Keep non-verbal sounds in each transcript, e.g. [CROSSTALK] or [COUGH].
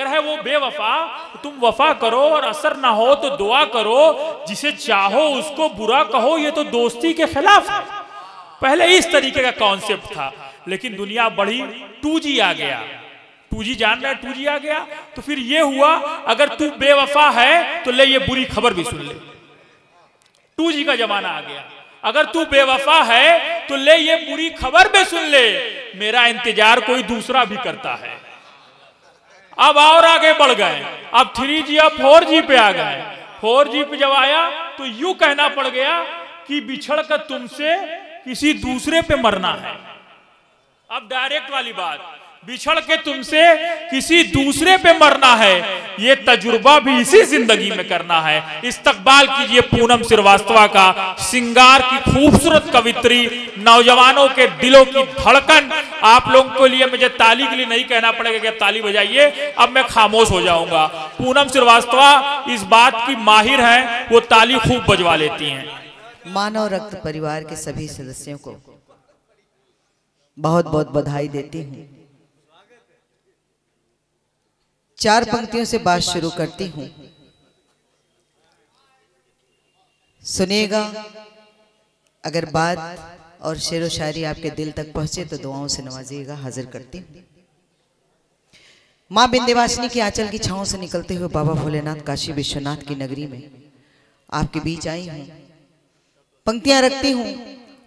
अगर है वो बेवफा तो तुम वफा करो और असर ना हो तो दुआ करो। जिसे चाहो उसको बुरा कहो, ये तो दोस्ती के खिलाफ है। पहले इस तरीके का कॉन्सेप्ट था, लेकिन दुनिया बढ़ी, टू आ गया। टू जान रहा है, टू आ गया। तो फिर ये हुआ, अगर तू बेवफा है तो ले ये बुरी खबर भी सुन ले। टू का जमाना आ गया। अगर तू बेवफा है तो ले ये बुरी खबर भी सुन ले। मेरा इंतज़ार कोई दूसरा भी करता है। अब और आगे बढ़ गए। अब थ्री जी अब फोर जी पे आ गए। फोर जी पे जब आया तो यू कहना पड़ गया कि बिछड़ कर तुमसे किसी दूसरे पे मरना है। अब डायरेक्ट वाली बात बिछड़ के तुमसे किसी दूसरे पे मरना है। ये तजुर्बा भी इसी ज़िंदगी में करना है। इस्तकबाल कीजिए पूनम श्रीवास्तवा का। सिंगार की खूबसूरत कवित्री, नौजवानों के दिलों की धड़कन। आप लोगों के लिए मुझे ताली के लिए नहीं कहना पड़ेगा कि ताली बजाइए। अब मैं खामोश हो जाऊँगा। पूनम श्रीवास्तवा, इस बात की माहिर है, वो ताली खूब बजवा लेती है। मानव रक्त परिवार के सभी सदस्यों को बहुत बहुत बधाई देती हूँ। चार पंक्तियों से बात शुरू करती हूँ। सुनिएगा अगर बात और शेर व शायरी आपके दिल तक पहुँचे तो दुआओं से नवाजिएगा हाजिर करती हूँ। माँ बिंदेवासिनी की आंचल की छाओं से निकलते हुए बाबा भोलेनाथ काशी विश्वनाथ की नगरी में। आपके बीच आई हूँ। पंक्तियाँ रखती हूँ।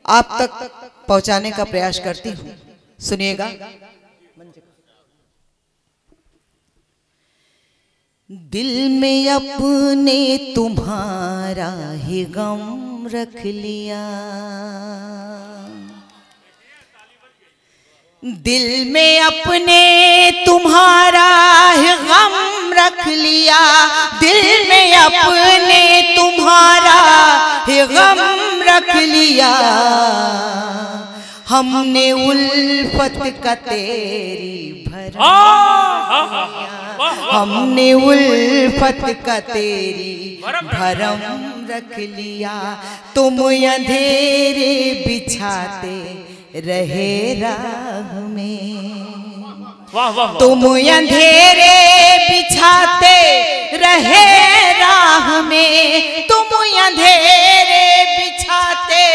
आप तक पहुँचाने का प्रयास करती हूँ। सुनिएगा दिल में अपने तुम्हारा ही गम रख लिया। दिल में अपने तुम्हारा ही गम रख लिया। दिल में अपने तुम्हारा ही गम रख लिया। हमने उल्फत का तेरी हमने उल्फत का तेरी भरम रख लिया। तुम अंधेरे बिछाते रहे राह में। तुम अंधेरे बिछाते रहे राह में। तुम अंधेरे बिछाते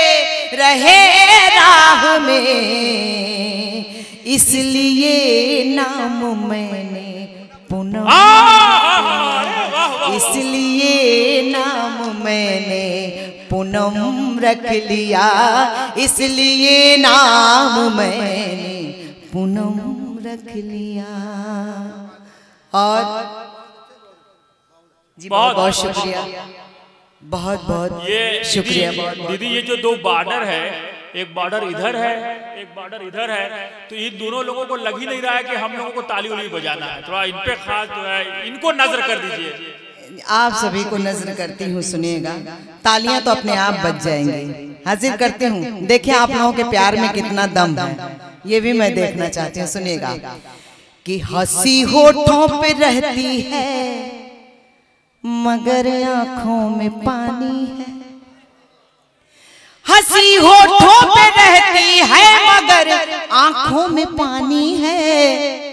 रहे राह में। इसलिए नाम मैंने पुनः इसलिए नाम मैंने पूनम रख लिया इसलिए नाम मैंने पूनम रख लिया और जी बहुत बहुत शुक्रिया बहुत बहुत शुक्रिया दीदी ये जो दो बॉर्डर है एक बॉर्डर इधर है, एक बॉर्डर इधर है तो इन दोनों लोगों को लग ही नहीं रहा है कि हम लोगों को ताली उली बजाना है। थोड़ा इन पे खास जो है, इनको नज़र कर दीजिए। आप सभी को नज़र करती हूँ, सुनिएगा। तालियाँ तो अपने आप बज जाएँगी। हाजिर करती हूँ। देखिए आप लोगों के प्यार में कितना दम है। ये भी मैं देखना चाहती हूँ, सुनिएगा। कि हँसी होठों पे रहती है, मगर आँखों में पानी है। हँसी होठों पे रहती है मगर आँखों में पानी है।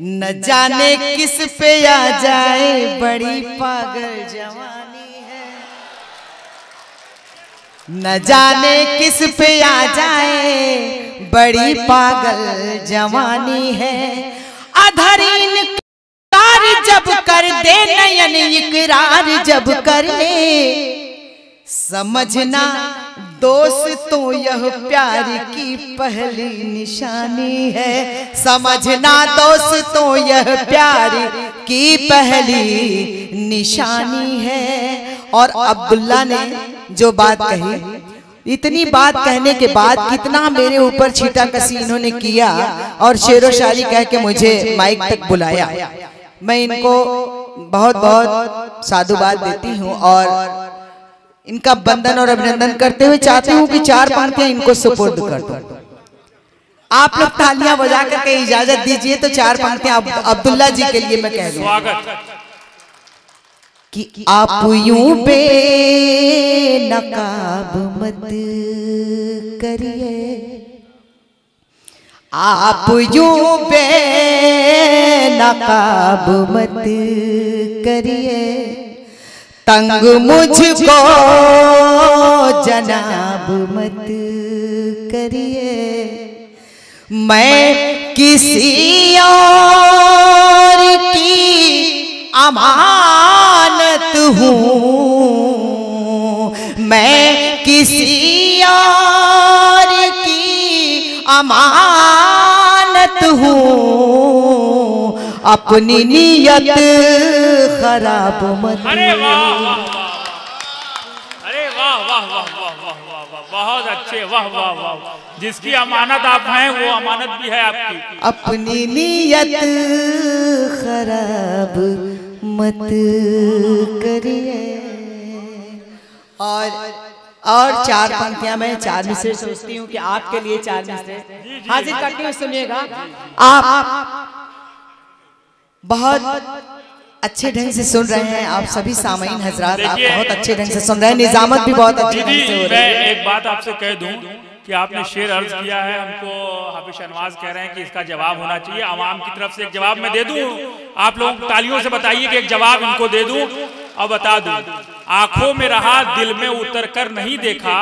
न जाने किस पे आ जाए बड़ी पागल जवानी है। न जाने किस पे आ जाए बड़ी पागल जवानी है। अधरीन कार जब कर दे नयन इकरार जब कर ले। समझना दोस्तों यह प्यार की पहली निशानी है। समझना दोस्तों यह प्यार की पहली निशानी है। और अब्दुल्ला ने जो बात कही इतनी बात कहने के बाद कितना मेरे ऊपर छीटा कसी इन्होंने किया और शेरो शायरी कह के मुझे माइक तक बुलाया। मैं इनको बहुत बहुत साधुवाद देती हूँ और इनका बंधन और अभिनंदन करते हुए चाहती हूँ कि चार पंक्तियाँ इनको सुपुर्द कर दो। आप लोग तालियाँ बजा करके इजाज़त दीजिए तो चार पंक्तियाँ अब, अब्दुल्ला जी के लिए मैं कह दूँ। कि आप यूँ बेनकाब मत करिए। आप यूँ बेनकाब नकाब मत करिए। तंग मुझको जनाब मत करिए। मैं किसी और की अमानत हूँ। मैं किसी और की अमानत हूँ। अपनी नीयत खराब मत अरे वाह वाह वाह वाह। अरे वाह वाह वाह वाह वाह वाह वाह बहुत अच्छे वाह वाह वाह। जिसकी अमानत आप हैं वो अमानत भी है आपकी अपनी नीयत खराब मत करिए और और चार पंक्तियाँ मैं चार मिसरे सोचती हूँ कि आपके लिए चार मिसरे हाजिर करती हूँ सुनिएगा आप बहुत अच्छे ढंग से सुन रहे हैं आप सभी सामीन हजरात आप बहुत अच्छे ढंग से सुन रहे हैं निजामत भी बहुत अच्छे ढंग से दीदी हो रही मैं है। एक बात आपसे कह दूँ कि आपने शेर अर्ज़ किया है हमको हाफिज शहनवाज कह रहे हैं कि इसका जवाब होना चाहिए आवाम की तरफ़ से एक जवाब मैं दे दूँ आप लोग तालियों से बताइए कि एक जवाब इनको दे दूँ। और बता दूँ आँखों में रहा दिल में उतर कर नहीं देखा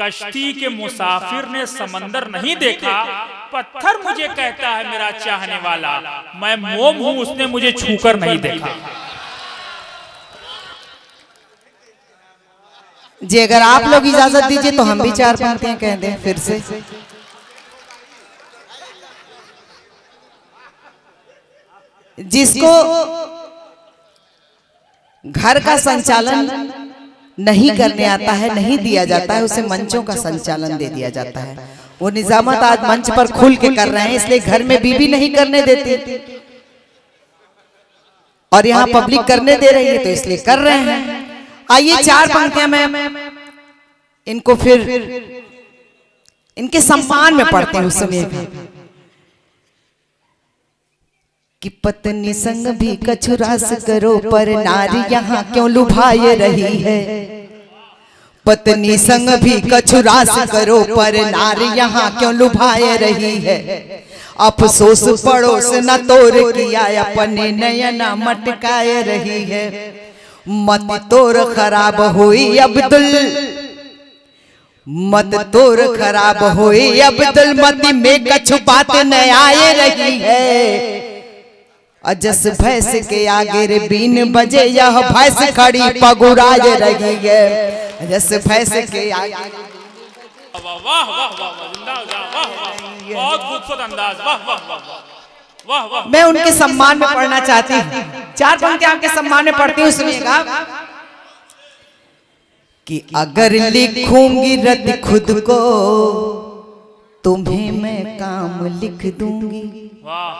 कश्ती के मुसाफिर ने समंदर नहीं देखा। पत्थर मुझे कहता है मेरा चाहने वाला। मैं मोम हूँ, उसने मुझे छूकर नहीं देखा। जी, अगर आप लोग इजाज़त दीजिए तो हम भी चार पंक्तियाँ कह दें फिर से। जिसको घर का संचालन नहीं करने आता है, नहीं दिया जाता है, उसे मंचों का संचालन दे दिया जाता है। वो निजामत आज मंच पर खुल के कर रहे हैं इसलिए घर में बीबी नहीं करने देती। और यहाँ पब्लिक करने दे रही है तो इसलिए कर रहे हैं। आइए चार पंक्तियाँ मैं इनको फिर इनके सम्मान में पढ़ते हैं सुनिएगा। कि पत्नी संग भी कछुरास करो पर नारी यहाँ क्यों लुभाए रही है? पत्नी संग भी कछुरास करो पर नारी यहाँ क्यों लुभाए रही है? अफसोस पड़ोस न तोड़ किया अपने नयना मटकाए रही है। मत तोर खराब हुई अब्दुल। मत तोर खराब हुई अब्दुल मती में कछु बात न आए रही है। अजस भैंस के आगे रे बीन बजे यह भैंस खड़ी पगुराए रही है। अजस भैंस के आगे वाह वाह वाह बहुत खूबसूरत अंदाज। वाह वाह वाह वाह वाह मैं उनके सम्मान में पढ़ना चाहती हूँ। चार पंक्तियाँ आपके सम्मान में पढ़ती हूँ सुनिएगा। कि अगर लिखूँगी रत खुद को तुम्हें मैं काम लिख दूँगी। वाह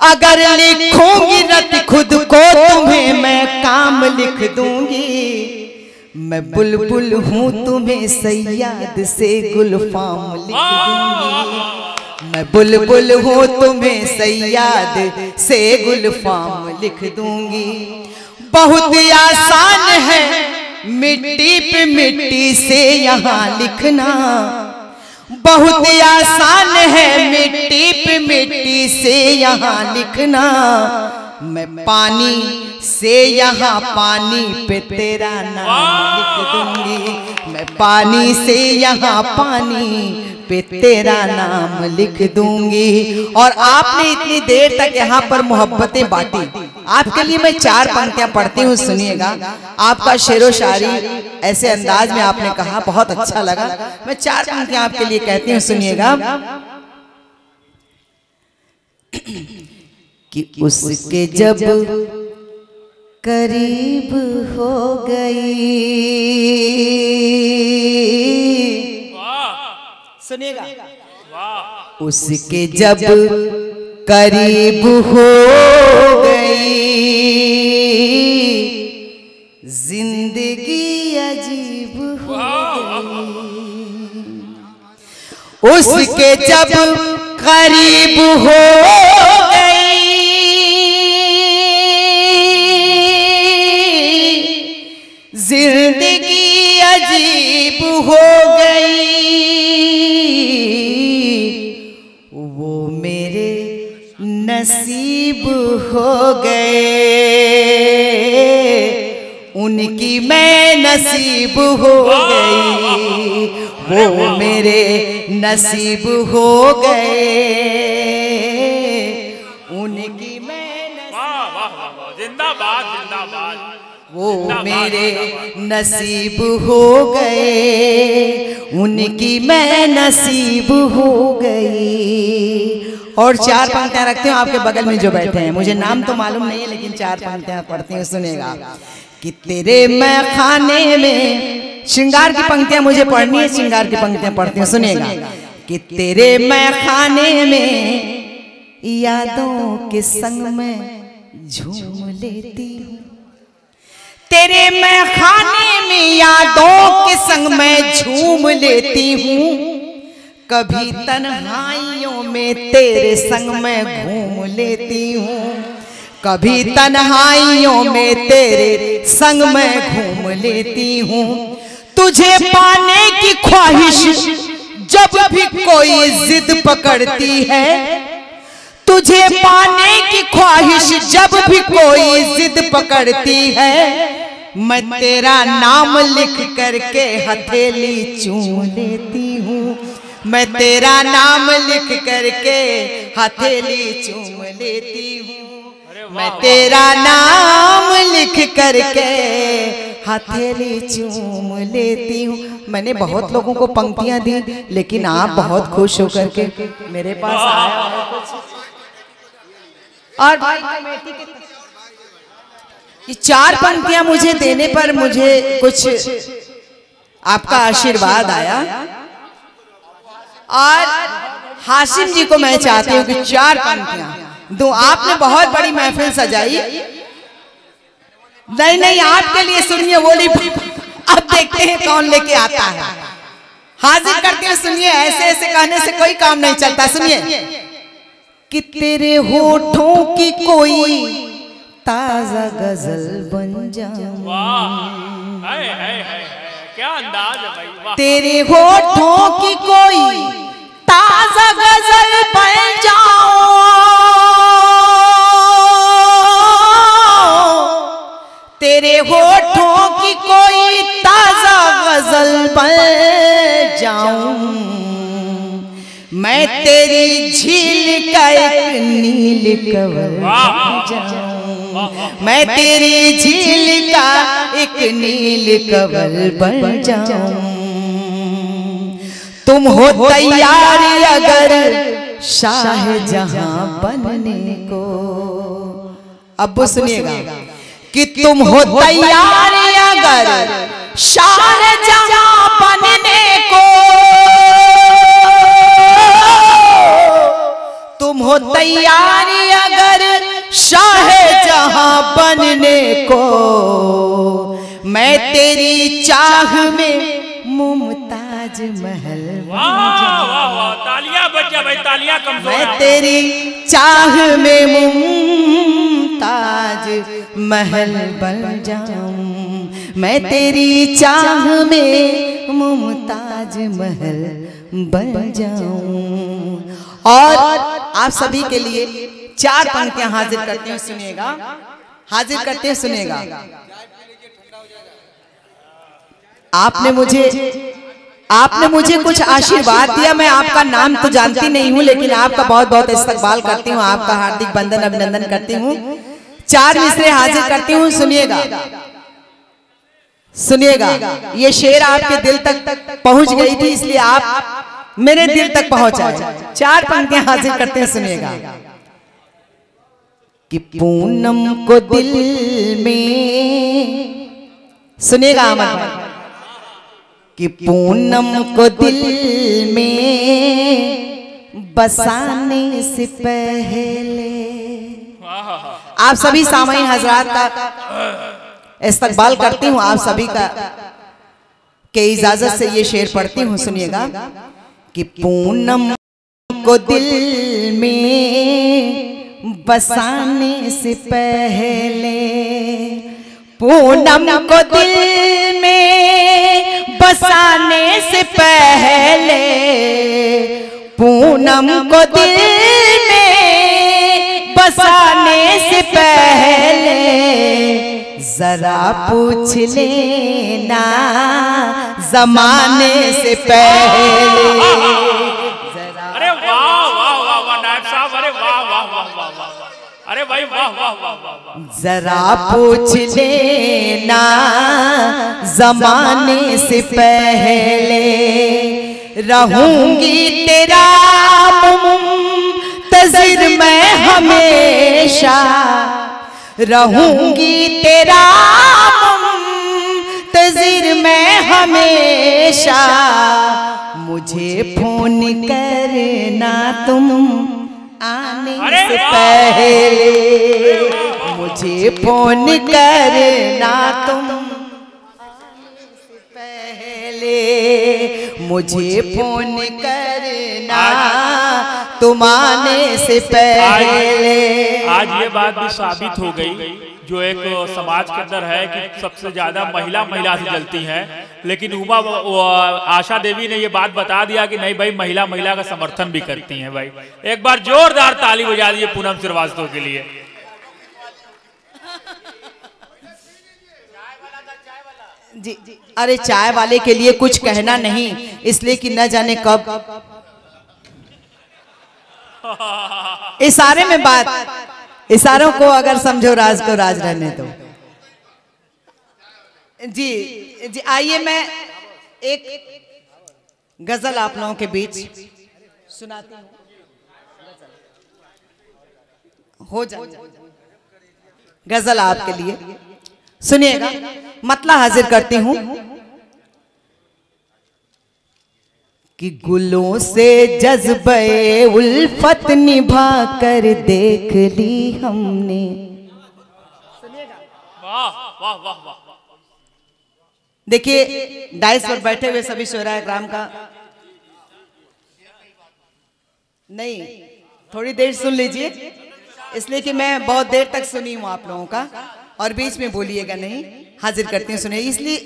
अगर लिखूँगी रत खुद को तुम्हें मैं काम लिख दूँगी। मैं बुलबुल हूँ तुम्हें सैयाद से गुलफाम लिख दूँगी। मैं बुलबुल हूँ तुम्हें सैयाद से गुलफाम लिख दूँगी। बहुत आसान है मिट्टी पे मिट्टी से यहाँ लिखना। बहुत आसान है मिट्टी पे मिट्टी से यहाँ लिखना। मैं पानी से यहाँ पानी पे तेरा नाम लिख दूँगी। मैं पानी से यहाँ पानी पे तेरा नाम लिख दूँगी। और आपने इतनी देर तक यहाँ पर मोहब्बतें बांटी। आपके लिए मैं चार पंक्तियाँ पढ़ती हूँ, सुनिएगा। आपका शेरो शायरी ऐसे अंदाज में आपने कहा, बहुत अच्छा लगा। मैं चार पंक्तियाँ आपके लिए कहती हूँ, सुनिएगा। कि उसके जब करीब हो गई सुनिएगा वाह। उसके जब करीब हो गई ज़िंदगी अजीब हो गई। उसके जब करीब हो गई ज़िंदगी अजीब हो नसीब हो गए। उनकी मैं नसीब हो गई। वो मेरे नसीब हो गए। उनकी मैं जिंदाबाद जिंदाबाद। वो मेरे नसीब हो गए। उनकी मैं नसीब हो गई। और चार पंक्तियाँ रखते हूँ आपके बगल में जो बैठे हैं। मुझे नाम तो मालूम नहीं है लेकिन चार पंक्तियाँ पढ़ती हूँ सुनेगा। कि तेरे मैं खाने में श्रृंगार की पंक्तियाँ मुझे पढ़नी है श्रृंगार की पंक्तियाँ पढ़ती हूँ सुनेगा। कि तेरे मैं खाने में यादों के संग में झूम लेती हूँ। तेरे मैं खाने में यादों के संग में झूम लेती हूँ। कभी तन्हाइयों में तेरे संग में घूम लेती हूँ। कभी तन्हाइयों में तेरे संग में घूम लेती हूँ। तुझे पाने की ख्वाहिश जब भी कोई जिद पकड़ती है। तुझे पाने की ख्वाहिश जब भी कोई जिद पकड़ती है। मैं तेरा नाम लिख करके हथेली चूम लेती हूँ। मैं तेरा नाम लिख करके हथेली चूम लेती हूँ। मैं तेरा नाम लिख करके हथेली चूम लेती हूँ। मैंने बहुत लोगों को पंक्तियाँ दी लेकिन आप बहुत खुश होकर के मेरे [LAUGHS] पास आया और कमेटी के ये चार पंक्तियाँ मुझे देने पर मुझे कुछ आपका आशीर्वाद आया। और हाशिम जी को मैं चाहती हूँ कि चार पंक्तियाँ दो। आपने बहुत बड़ी महफिल सजाई। नहीं नहीं आपके लिए सुनिए बोली अब देखते हैं कौन लेके आता है। हाजिर करते हैं सुनिए ऐसे ऐसे कहने से कोई काम नहीं चलता सुनिए। कि तेरे होठों की कोई ताज़ा गज़ल बन जाए वाह हाय हाय हाय हाय, क्या अंदाज है भाई तेरे होठों की कोई ताज़ा गज़ल बन जाऊँ तेरे होठों की कोई ताज़ा गज़ल बन जाऊँ। मैं तेरी झील का एक नील कवर जाऊँ। मैं तेरी झील का एक नील कवर बन जाऊँ। तुम हो तैयार अगर शाह जहाँ बनने को। अब सुनिएगा कि तुम हो तैयार अगर शाह जहाँ बनने को। तुम हो तैयार अगर शाह जहाँ बनने को। मैं तेरी चाह में मुमताज़ महल वाह वाह वाह तालियाँ बज भाई तालियाँ कमज़ोर मैं तेरी चाह में मुमताज़ महल बन जाऊँ। मैं तेरी चाह में मुमताज़ महल बन जाऊँ। और आप सभी के लिए चार पंक्तियाँ हाजिर करते हैं सुनिएगा। हाजिर करते हैं सुनिएगा। आपने मुझे आपने मुझे कुछ आशीर्वाद दिया मैं आपका नाम तो जानती नहीं हूँ लेकिन आपका बहुत बहुत इस्तकबाल करती हूँ आपका हार्दिक बंधन अभिनंदन करती हूँ। चार मिसरे हाजिर करती हूँ सुनिएगा। सुनिएगा। ये शेर आपके दिल तक पहुँच गई थी इसलिए आप मेरे दिल तक पहुँचाए चार पंक्तियाँ हाजिर करते हैं सुनिएगा। कि पूनम को दिल में सुनिएगा अमन कि पूनम को दिल में बसाने से पहले। आप सभी सामाई हजरात का इस्तकबाल करती हूँ आप सभी का, के इजाज़त से ये शेर पढ़ती हूँ, सुनिएगा। कि पूनम को दिल में बसाने से पहले, पूनम को दिल में बसाने से पहले पूनम को दिल में बसाने से पहले जरा पूछ लेना जमाने से पहले जरा अरे वाह वाह वाह वाह नायब साहब अरे वाह वाह वाह वाह वाह वाह। अरे भाई वाह वाह जरा पूछ लेना, जमाने से पहले। रहूँगी तेरा तजिर मैं हमेशा। रहूँगी तेरा तजिर मैं हमेशा। मुझे फ़ोन करना तुम आने से पहले मुझे फ़ोन करना तुम। आने से पहले मुझे फ़ोन करना तुम आने से पहले आज ये बात भी साबित हो गई। जो एक समाज के अंदर है कि सबसे ज़्यादा महिला महिला से जलती हैं। लेकिन उमा आशा देवी ने ये बात बता दिया कि नहीं भाई महिला महिला का समर्थन भी करती हैं भाई। एक बार जोरदार ताली बजा दिए पूनम श्रीवास्तव के लिए। जी अरे चाय वाले के लिए कुछ कहना नहीं इसलिए कि न जाने कब। [LAUGHS] इशारे में बात। इशारों को अगर समझो राज को राज रहने दो। जी जी, आइए मैं एक गज़ल आप लोगों के बीच सुनाती हूँ। हो जाए गज़ल आपके लिए। सुनिएगा, मतला हाजिर करती हूँ। कि गुलों से जज्बे उल्फत निभा कर देख ली हमने। वाह वाह वाह वाह। देखिए डाइस पर बैठे हुए सभी शोरा ग्राम का। नहीं थोड़ी देर सुन लीजिए। इसलिए कि मैं बहुत देर तक सुनी हूँ आप लोगों का और बीच में बोलिएगा नहीं हाजिर करती हूँ सुनिए। इसलिए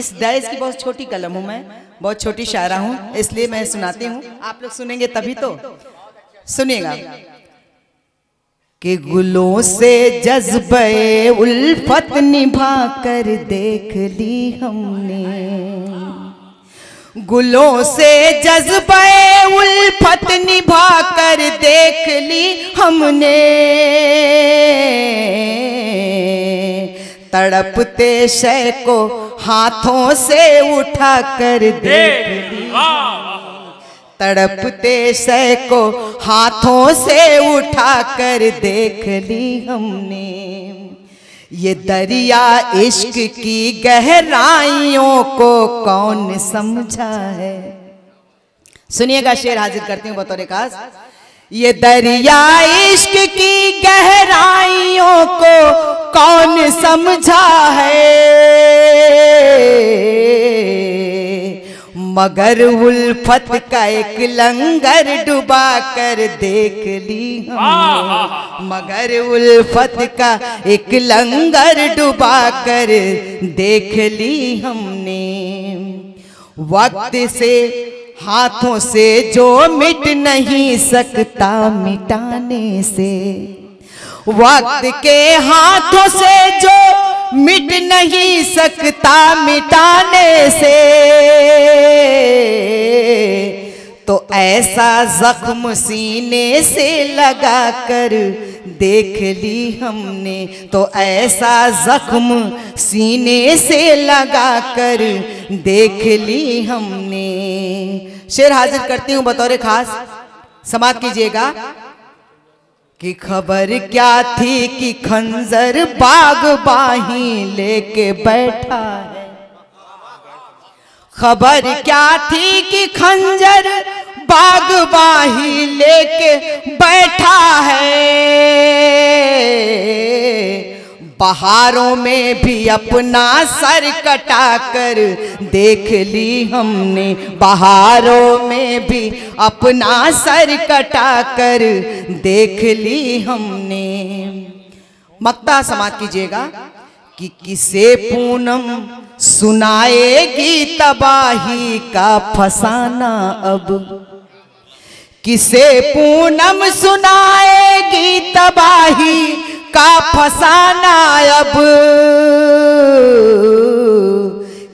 इस डाइस की बहुत छोटी कलम हूँ मैं। बहुत छोटी शायरा हूँ इसलिए मैं सुनाती हूँ। आप लोग सुनेंगे तभी तो। सुनिएगा। कि गुलों से जज्बे उल्फत निभा कर देख ली हमने। गुलों से जज्बे उल्फत निभा कर देख ली हमने। तड़पते शय को हाथों से उठा कर देख ली। तड़पते सह को हाथों से उठा कर देख ली हमने। ये दरिया इश्क की गहराइयों को कौन समझा है? सुनिएगा शेर हाजिर करती हूँ बतौर खास ये दरिया इश्क की गहराइयों को कौन समझा है? मगर उल्फत का एक लंगर डुबा कर देख ली मगर उल्फत का एक लंगर डुबा कर देख ली हमने। वक्त से, हाथों से जो मिट नहीं सकता मिटाने से। वक्त के हाथों से जो मिट नहीं सकता मिटाने से। तो ऐसा जख्म सीने से लगा कर देख ली हमने। तो ऐसा जख्म सीने से लगा कर देख ली हमने। शेर हाजिर करती हूँ बतौर खास। समाप्त कीजिएगा। कि खबर क्या थी कि खंजर बाग बाही लेके बैठा है? खबर क्या थी कि खंजर बाग बाही लेके बैठा है? बहारों में भी अपना सर कटा कर देख ली हमने। बहारों में भी अपना सर कटा कर देख ली हमने। मक्ता समाप्त कीजिएगा कि किसे पूनम सुनाएगी तबाही का फसाना अब। किसे पूनम सुनाएगी तबाही का फसाना अब?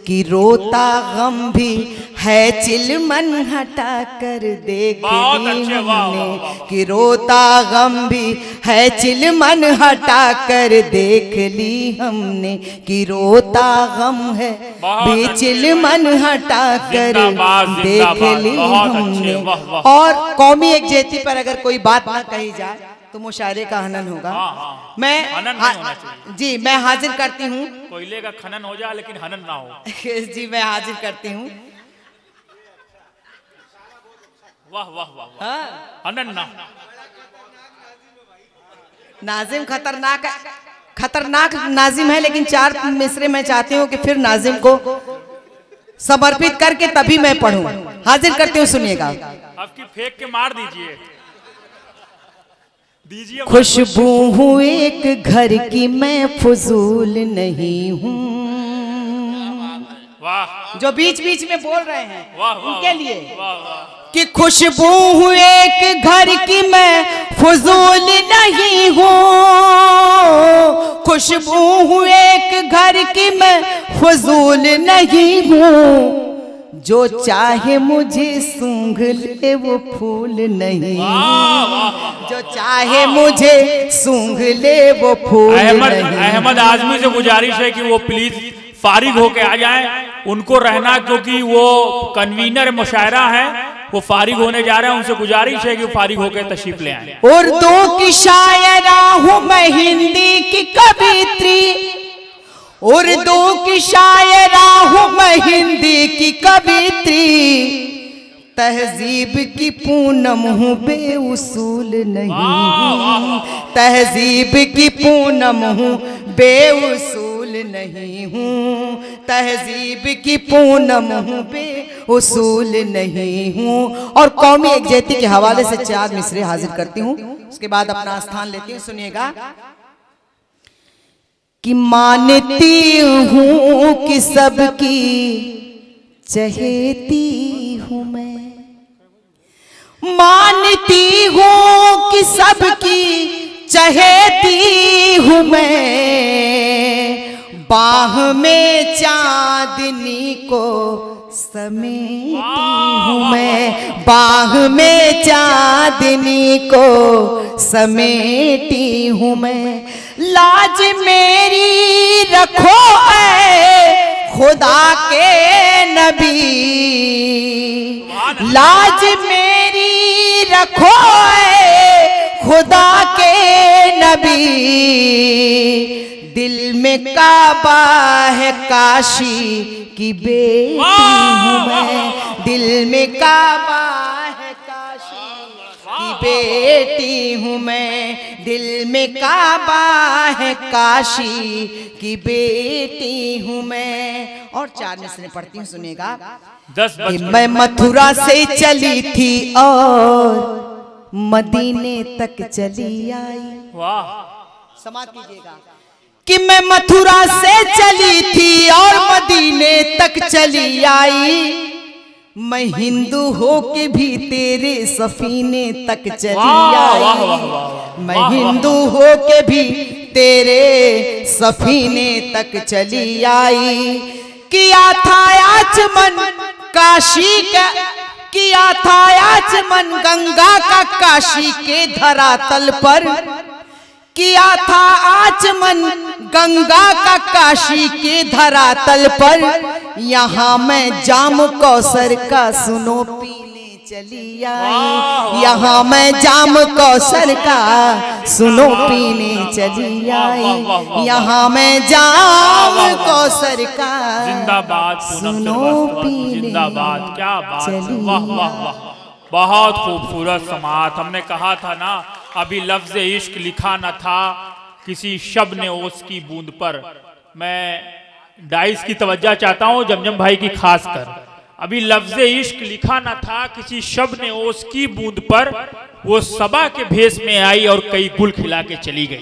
कि रोता गम भी है चिलमन हटा कर देख हमने। कि रोता गम भी है चिलमन हटा कर देख ली हमने। कि रोता गम है भी चिलमन हटा कर देख ली हमने। और कौमी एकजेती पर अगर कोई बात ना कही जाए तो मुशायरे का हनन होगा। हाँ, हाँ। मैं हनन नहीं हा- होना चाहिए। जी मैं हाजिर करती हूँ। कोयले का खनन हो जाए लेकिन हनन ना हो। [LAUGHS] जी मैं हाजिर करती हूँ। वाह वाह वाह हाँ, हनन ना। नाजिम खतरनाक है। खतरनाक नाजिम है लेकिन चार मिसरे मैं चाहती हूँ कि फिर नाजिम को समर्पित करके तभी मैं पढ़ूं। हाजिर करती हूँ सुनिएगा। आपकी फेंक के मार दीजिए। खुशबू हूँ एक घर की मैं फजूल नहीं हूँ। जो बीच बीच में बोल रहे हैं उनके लिए। कि खुशबू हूँ एक घर की मैं फजूल नहीं हूँ। खुशबू हूँ एक घर की मैं फजूल नहीं हूँ। जो चाहे मुझे सूंघ ले वो फूल नहीं। जो चाहे मुझे सूंघ ले वो फूल अहमद अहमद आजमी से गुजारिश है कि वो प्लीज़ फारिग होके आ जाए। उनको रहना क्योंकि वो कन्वीनर मुशायरा है वो फारिग होने जा रहे हैं। उनसे गुजारिश है कि वो फारिग होकर तशरीफ़ ले आए। उर्दू की शायरा हूँ मैं हिंदी की कवित्री। उर्दू की शायरा हूँ मैं हिंदी की कवित्री। तहजीब की पूनम हूँ बेउसूल नहीं। तहजीब की पूनम हूँ बेउसूल नहीं हूँ। तहजीब की पूनम हूँ बेउसूल नहीं हूँ। और कौमी एकजहती के हवाले से चार मिसरे हाजिर करती हूँ। उसके बाद अपना स्थान लेती हूँ, सुनिएगा। कि मानती हूँ कि सबकी चहेती हूँ मैं। मानती हूँ कि सबकी चहेती हूँ मैं। बाह में चांदनी को समेटी हूँ मैं। बाह में चांदनी को समेटी हूँ मैं। लाज मेरी रखो ऐ खुदा के नबी। लाज मेरी रखो ऐ खुदा के नबी दिल में काबा है काशी की बेटी हूँ मैं। दिल में काबा है काशी की बेटी हूँ मैं। दिल में काबा है काशी की बेटी हूँ मैं। और चार मिसरें पढ़ती हूँ सुनेगा दस मैं मथुरा से चली थी और मदीने तक चली आई। वाह। समाप्त कीजिएगा। कि मैं मथुरा से चली थी और मदीने तक चली आई। मैं हिंदू हो के भी तेरे सफीने तक चली वाह, वाह, वाह, आई मैं हिंदू हो के भी तेरे सफीने तक चली आई। किया था आचमन काशी का किया था आचमन गंगा का काशी के धरातल पर। किया था आचमन गंगा का काशी के धरातल पर। यहाँ मैं जाम कौसर का सुनो पीने चली आई। यहाँ मैं जाम कौसर का सुनो पीने चली आई। यहाँ मैं जाम कौसर का जिंदाबाद सुनो पीने जिंदाबाद क्या बात चली वाह वाह वाह। बहुत खूबसूरत समात। हमने कहा था ना अभी लफ्ज इश्क लिखा न था किसी शब ने ओस की बूंद पर। मैं डाइस की तवज्जा चाहता हूँ जमजम भाई की खास कर अभी लफ्ज इश्क लिखा ना था, किसी शब ने उसकी बूंद पर वो सबा के भेष में आई और कई गुल खिला के चली गई।